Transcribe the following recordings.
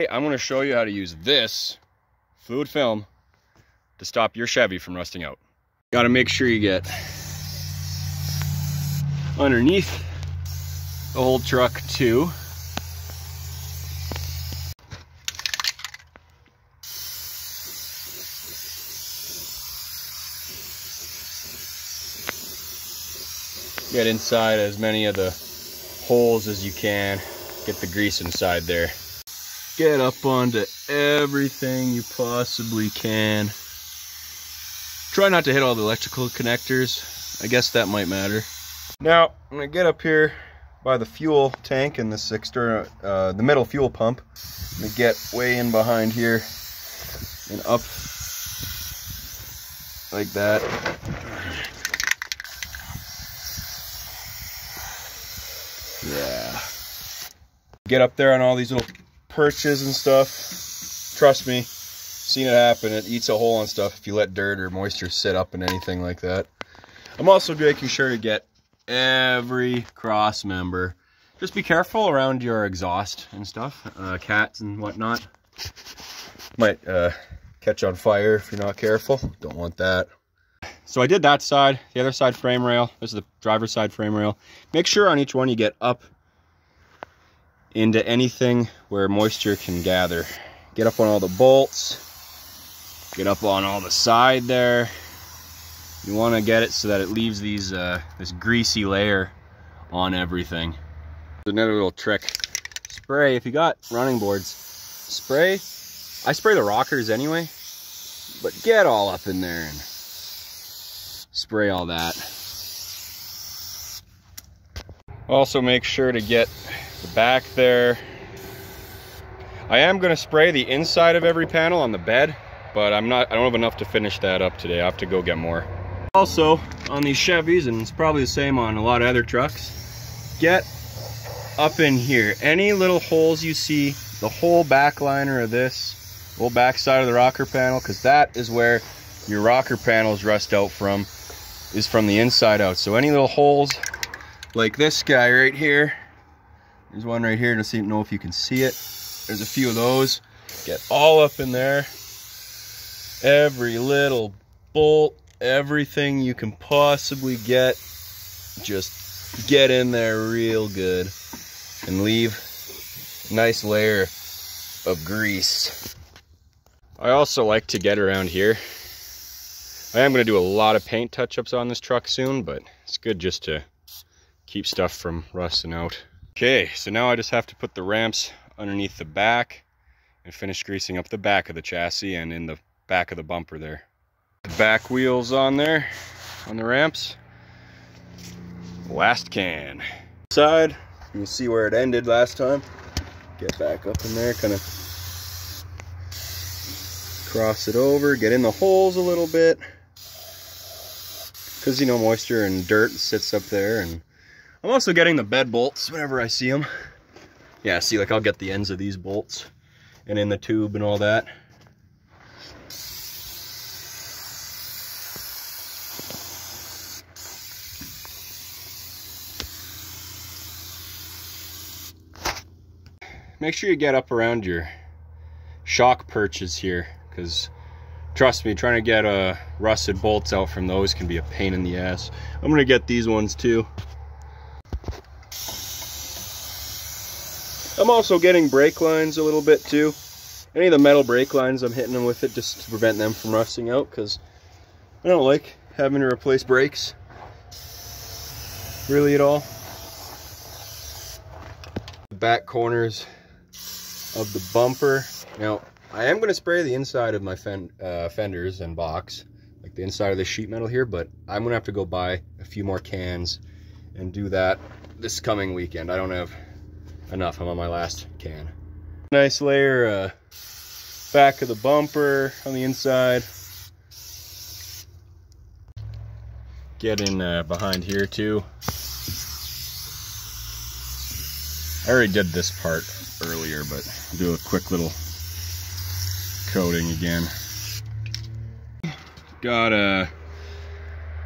Hey, I'm gonna show you how to use this fluid film to stop your Chevy from rusting out. Gotta make sure you get underneath the whole truck too. Get inside as many of the holes as you can. Get the grease inside there. Get up onto everything you possibly can. Try not to hit all the electrical connectors. I guess that might matter. Now, I'm gonna get up here by the fuel tank and this external, uh, the middle fuel pump. I'm gonna get way in behind here and up like that. Yeah. Get up there on all these little perches and stuff. Trust me, seen it happen. It eats a hole on stuff if you let dirt or moisture sit up in anything like that. I'm also making sure to get every cross member. Just be careful around your exhaust and stuff, uh, cats and whatnot. Might uh, catch on fire if you're not careful. Don't want that. So I did that side, the other side frame rail. This is the driver's side frame rail. Make sure on each one you get up into anything where moisture can gather. Get up on all the bolts. Get up on all the side there. You want to get it so that it leaves these uh, this greasy layer on everything. Another little trick. Spray, if you got running boards, spray. I spray the rockers anyway, but get all up in there and spray all that. Also make sure to get the back there. I am gonna spray the inside of every panel on the bed, but I'm not, I don't have enough to finish that up today. I have to go get more. Also, on these Chevys, and it's probably the same on a lot of other trucks, get up in here. Any little holes you see, the whole back liner of this, whole back side of the rocker panel, because that is where your rocker panels rust out from, is from the inside out. So any little holes, like this guy right here, there's one right here see know if you can see it. There's a few of those. Get all up in there. Every little bolt, everything you can possibly get. Just get in there real good and leave a nice layer of grease. I also like to get around here. I am going to do a lot of paint touch-ups on this truck soon, but it's good just to keep stuff from rusting out. Okay, so now I just have to put the ramps underneath the back and finish greasing up the back of the chassis and in the back of the bumper there. The back wheels on there, on the ramps. Last can. Side, you can see where it ended last time. Get back up in there, kind of cross it over, get in the holes a little bit. Because, you know, moisture and dirt sits up there and I'm also getting the bed bolts whenever I see them. Yeah, see, like I'll get the ends of these bolts and in the tube and all that. Make sure you get up around your shock perches here because trust me, trying to get uh, rusted bolts out from those can be a pain in the ass. I'm to get these ones too. I'm also getting brake lines a little bit too. Any of the metal brake lines, I'm hitting them with it just to prevent them from rusting out because I don't like having to replace brakes really at all. The back corners of the bumper. Now, I am going to spray the inside of my fen uh, fenders and box, like the inside of the sheet metal here, but I'm going to have to go buy a few more cans and do that this coming weekend. I don't have enough. I'm on my last can. Nice layer uh, back of the bumper on the inside. Get in uh, behind here too. I already did this part earlier, but I'll do a quick little coating again. Got uh,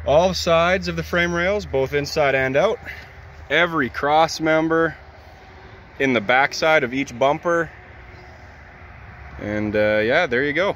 all sides of the frame rails, both inside and out. Every cross member, in the backside of each bumper. And uh, yeah, there you go.